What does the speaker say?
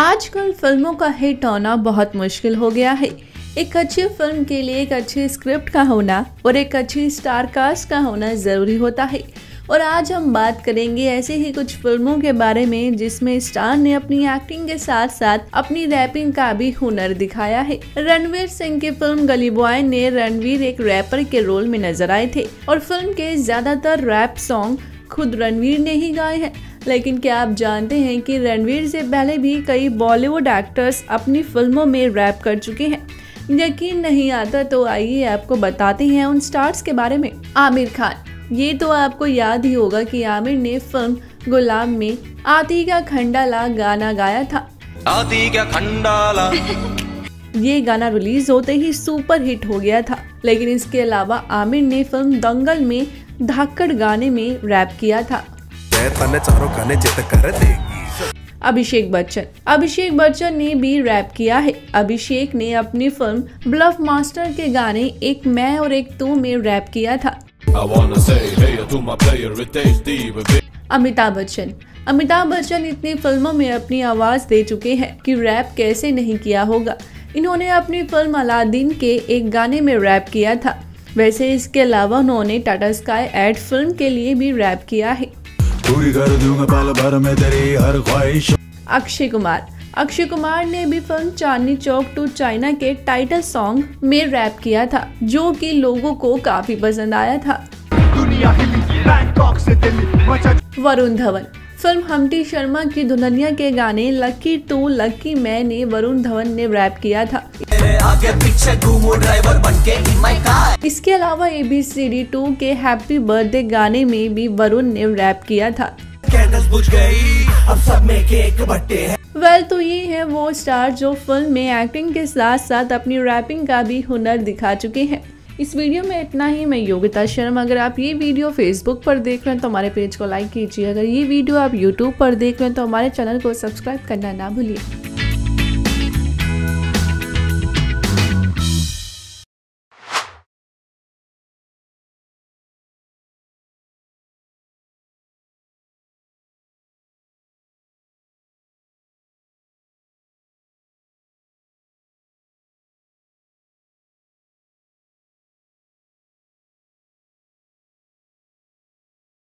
आजकल फ़िल्मों का हिट होना बहुत मुश्किल हो गया है। एक अच्छी फ़िल्म के लिए एक अच्छी स्क्रिप्ट का होना और एक अच्छी स्टार कास्ट का होना ज़रूरी होता है। और आज हम बात करेंगे ऐसे ही कुछ फ़िल्मों के बारे में जिसमें स्टार ने अपनी एक्टिंग के साथ साथ अपनी रैपिंग का भी हुनर दिखाया है। रणवीर सिंह की फ़िल्म गली बॉय ने रणवीर एक रैपर के रोल में नज़र आए थे और फ़िल्म के ज़्यादातर रैप सॉन्ग खुद रणवीर ने ही गाए हैं। लेकिन क्या आप जानते हैं कि रणवीर से पहले भी कई बॉलीवुड एक्टर्स अपनी फ़िल्मों में रैप कर चुके हैं। यकीन नहीं आता तो आइए आपको बताते हैं उन स्टार्स के बारे में। आमिर खान ये तो आपको याद ही होगा कि आमिर ने फ़िल्म गुलाम में आती का खंडाला गाना गाया था। आती का खंडाला। ये गाना रिलीज़ होते ही सुपर हिट हो गया था। लेकिन इसके अलावा आमिर ने फ़िल्म दंगल में धाकड़ गाने में रैप किया था। चारों खाने कर देगी। अभिषेक बच्चन। अभिषेक बच्चन ने भी रैप किया है। अभिषेक ने अपनी फ़िल्म ब्लफ मास्टर के गाने एक मैं और एक तू में रैप किया था। Hey. अमिताभ बच्चन। अमिताभ बच्चन इतनी फ़िल्मों में अपनी आवाज़ दे चुके हैं कि रैप कैसे नहीं किया होगा। इन्होंने अपनी फ़िल्म अलादीन के एक गाने में रैप किया था। वैसे इसके अलावा उन्होंने टाटा स्काई एड फ़िल्म के लिए भी रैप किया है। पूरी कर दूँगा पल भर में तेरी हर ख्वाहिश। अक्षय कुमार। अक्षय कुमार ने भी film Chandni Chowk to China के टाइटल सॉन्ग में रैप किया था जो कि लोगों को काफ़ी पसंद आया था। वरुण धवन। फ़िल्म हमटी शर्मा की दुल्हनिया के गाने लकी टू लकी मैं ने वरुण धवन ने रैप किया था। आगे पीछे घूमू ड्राइवर बनके इसके अलावा A B C D two के हैप्पी बर्थडे गाने में भी वरुण ने रैप किया था। वेल तो ये है वो स्टार जो फ़िल्म में एक्टिंग के साथ साथ अपनी रैपिंग का भी हुनर दिखा चुके हैं। इस वीडियो में इतना ही मैं योगिता शर्मा। अगर आप ये वीडियो फेसबुक पर देख रहे हैं तो हमारे पेज को लाइक कीजिए। अगर ये वीडियो आप यूट्यूब पर देख रहे हैं तो हमारे चैनल को सब्सक्राइब करना ना भूलिए।